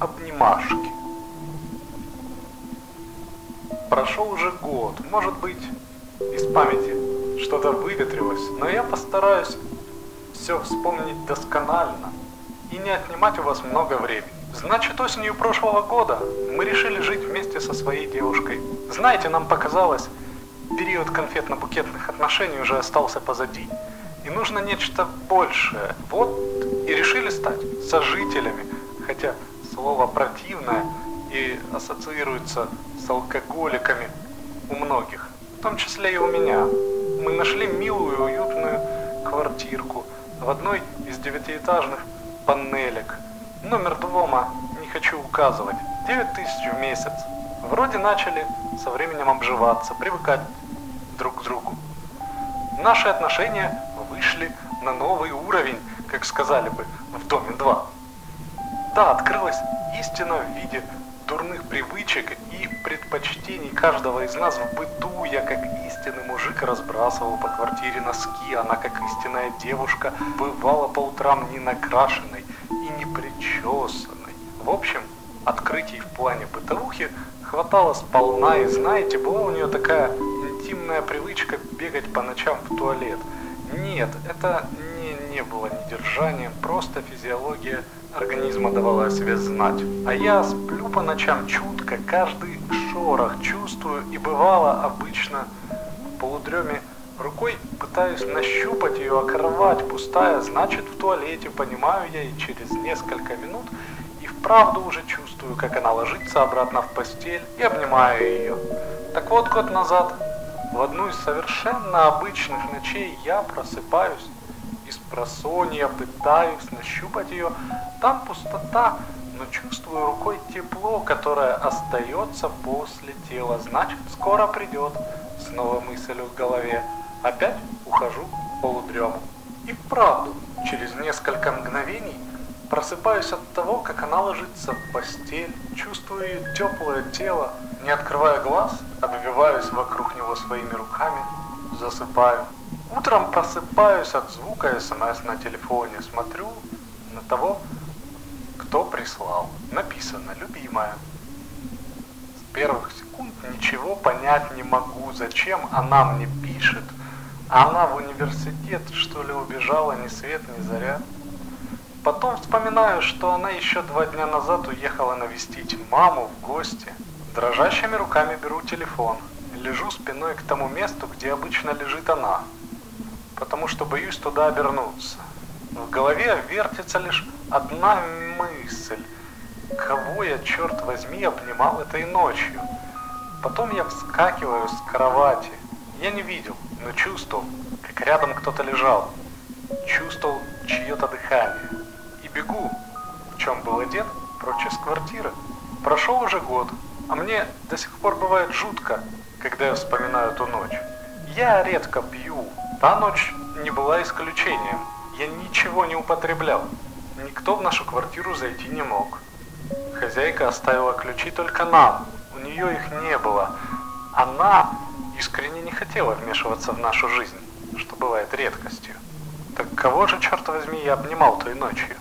обнимашки. Прошел уже год, может быть, из памяти что-то выветрилось, но я постараюсь все вспомнить досконально и не отнимать у вас много времени. Значит, осенью прошлого года мы решили жить вместе со своей девушкой. Знаете, нам показалось, период конфетно-букетных отношений уже остался позади. И нужно нечто большее. Вот и решили стать сожителями. Хотя слово противное и ассоциируется с алкоголиками у многих, в том числе и у меня. Мы нашли милую уютную квартирку в одной из девятиэтажных панелек. Номер дома не хочу указывать. 9 тысяч в месяц. Вроде начали со временем обживаться, привыкать друг к другу. Наши отношения вышли на новый уровень, как сказали бы в Доме 2. Да, открылась истина в виде дурных привычек и предпочтений каждого из нас в быту. Я как истинный мужик разбрасывал по квартире носки, она как истинная девушка бывала по утрам не накрашенной и не причесанной. В общем, открытий в плане бытовухи хватало сполна, и знаете, была у нее такая интимная привычка бегать по ночам в туалет. Нет, это не, было недержанием, просто физиология организма давала о себе знать. А я сплю по ночам чутко, каждый шорох чувствую, и бывало обычно в полудреме рукой пытаюсь нащупать ее, а кровать пустая, значит в туалете, понимаю я, и через несколько минут и вправду уже чувствую, как она ложится обратно в постель и обнимаю ее. Так вот, год назад, в одну из совершенно обычных ночей я просыпаюсь из просонья, пытаюсь нащупать ее. Там пустота, но чувствую рукой тепло, которое остается после тела. Значит, скоро придет. Снова мысль в голове. Опять ухожу полудрему. И вправду, через несколько мгновений просыпаюсь от того, как она ложится в постель, чувствую ее теплое тело, не открывая глаз, обвиваюсь вокруг него своими руками, засыпаю. Утром просыпаюсь от звука смс на телефоне, смотрю на того, кто прислал. Написано «Любимая». С первых секунд ничего понять не могу, зачем она мне пишет. Она в университет, что ли, убежала ни свет, ни заря. Потом вспоминаю, что она еще два дня назад уехала навестить маму в гости. Дрожащими руками беру телефон. Лежу спиной к тому месту, где обычно лежит она потому что боюсь туда обернуться. В голове вертится лишь одна мысль. Кого я, черт возьми, обнимал этой ночью? Потом я вскакиваю с кровати. Я не видел, но чувствовал, как рядом кто-то лежал. Чувствовал чье-то дыхание. И бегу, в чем был одет, прочь из квартиры. Прошел уже год, а мне до сих пор бывает жутко, когда я вспоминаю ту ночь. Я редко пью, Та ночь не была исключением. Я ничего не употреблял. Никто в нашу квартиру зайти не мог. Хозяйка оставила ключи только нам. У нее их не было. Она искренне не хотела вмешиваться в нашу жизнь, что бывает редкостью. Так кого же, черт возьми, я обнимал той ночью?